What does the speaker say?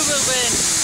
Google win.